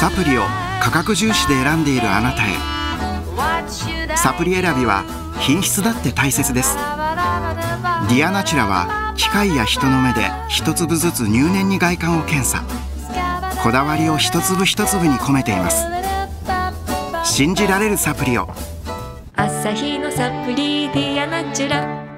サプリを価格重視で選んでいるあなたへ。サプリ選びは品質だって大切です。ディアナチュラは機械や人の目で一粒ずつ入念に外観を検査。こだわりを一粒一粒に込めています。信じられるサプリを。アサヒのサプリディアナチュラ。